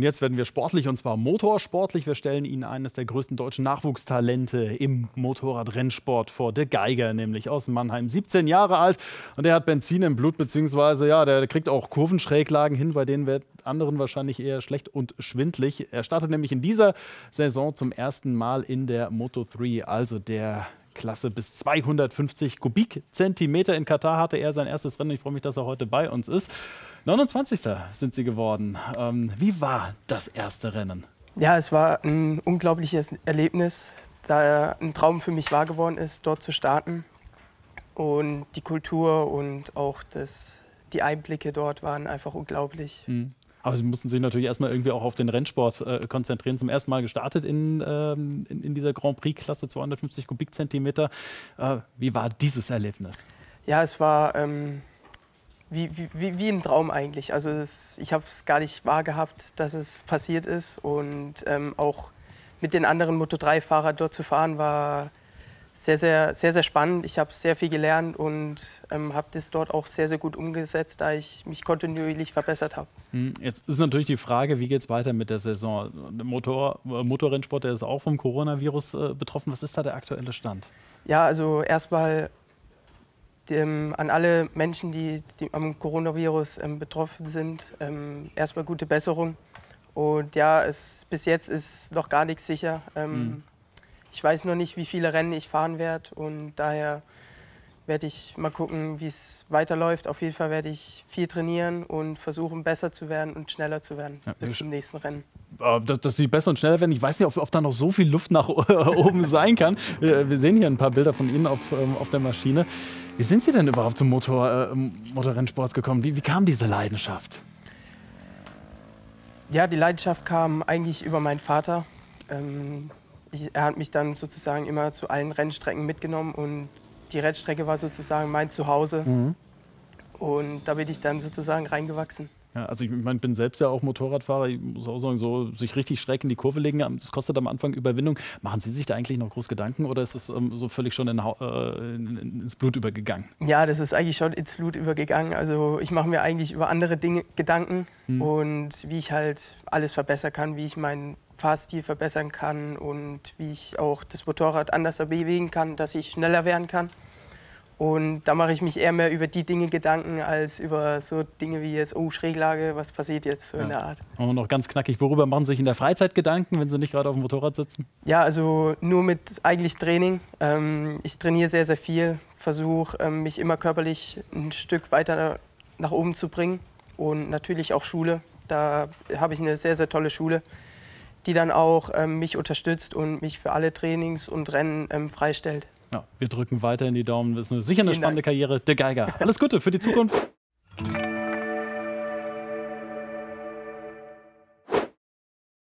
Und jetzt werden wir sportlich und zwar motorsportlich. Wir stellen Ihnen eines der größten deutschen Nachwuchstalente im Motorradrennsport vor. Der Geiger, nämlich aus Mannheim, 17 Jahre alt. Und der hat Benzin im Blut, beziehungsweise ja, der kriegt auch Kurvenschräglagen hin, bei denen wird anderen wahrscheinlich eher schlecht und schwindlig. Er startet nämlich in dieser Saison zum ersten Mal in der Moto 3, also der Klasse bis 250 Kubikzentimeter. In Katar hatte er sein erstes Rennen. Ich freue mich, dass er heute bei uns ist. 29. sind sie geworden. Ähm, wie war das erste Rennen? Ja, es war ein unglaubliches Erlebnis, da ein Traum für mich wahr geworden ist, dort zu starten. Und die Kultur und auch das, die Einblicke dort waren einfach unglaublich. Mhm. Aber Sie mussten sich natürlich erstmal irgendwie auch auf den Rennsport äh, konzentrieren. Zum ersten Mal gestartet in, ähm, in, in, dieser Grand Prix-Klasse 250 Kubikzentimeter. Äh, wie war dieses Erlebnis? Ja, es war ähm, wie, wie, wie ein Traum eigentlich. Also das, ich habe es gar nicht wahr gehabt, dass es passiert ist. Und ähm, auch mit den anderen Moto3-Fahrern dort zu fahren, war sehr, sehr, sehr, sehr spannend. Ich habe sehr viel gelernt und ähm, habe das dort auch sehr, sehr gut umgesetzt, da ich mich kontinuierlich verbessert habe. Hm, jetzt ist natürlich die Frage, wie geht es weiter mit der Saison? Der Motor, äh, Motorrennsport, der ist auch vom Coronavirus äh, betroffen. Was ist da der aktuelle Stand? Ja, also erstmal an alle Menschen, die, die am Coronavirus ähm, betroffen sind, ähm, erstmal gute Besserung. Und ja, es, bis jetzt ist noch gar nichts sicher. Ähm, mhm. Ich weiß noch nicht, wie viele Rennen ich fahren werde und daher werde ich mal gucken, wie es weiterläuft. Auf jeden Fall werde ich viel trainieren und versuchen, besser zu werden und schneller zu werden ja, bis zum nächsten Rennen. Äh, dass, dass, sie besser und schneller werden. Ich weiß nicht, ob, ob da noch so viel Luft nach oben sein kann. Wir, sehen hier ein paar Bilder von Ihnen auf, ähm, auf der Maschine. Wie sind Sie denn überhaupt zum Motor, äh, Motorrennsport gekommen? Wie, wie kam diese Leidenschaft? Ja, die Leidenschaft kam eigentlich über meinen Vater. Ähm, ich, er hat mich dann sozusagen immer zu allen Rennstrecken mitgenommen und die Rennstrecke war sozusagen mein Zuhause. Mhm. Und da bin ich dann sozusagen reingewachsen. Ja, also ich mein, bin selbst ja auch Motorradfahrer. Ich muss auch sagen, so sich richtig schräg in die Kurve legen, das kostet am Anfang Überwindung. Machen Sie sich da eigentlich noch groß Gedanken oder ist das ähm, so völlig schon in, äh, in, ins Blut übergegangen? Ja, das ist eigentlich schon ins Blut übergegangen. Also ich mache mir eigentlich über andere Dinge Gedanken hm. und wie ich halt alles verbessern kann, wie ich meinen Fahrstil verbessern kann und wie ich auch das Motorrad anders bewegen kann, dass ich schneller werden kann. Und da mache ich mich eher mehr über die Dinge Gedanken, als über so Dinge wie jetzt, oh, Schräglage, was passiert jetzt so ja. in der Art. Und noch ganz knackig, worüber machen Sie sich in der Freizeit Gedanken, wenn Sie nicht gerade auf dem Motorrad sitzen? Ja, also nur mit eigentlich Training. Ähm, ich trainiere sehr, sehr viel, versuche ähm, mich immer körperlich ein Stück weiter nach oben zu bringen. Und natürlich auch Schule. Da habe ich eine sehr, sehr tolle Schule, die dann auch ähm, mich unterstützt und mich für alle Trainings und Rennen freistellt. Ja, wir drücken weiter in die Daumen. Das ist eine, sicher eine spannende Karriere. Der Geiger. Alles Gute für die Zukunft.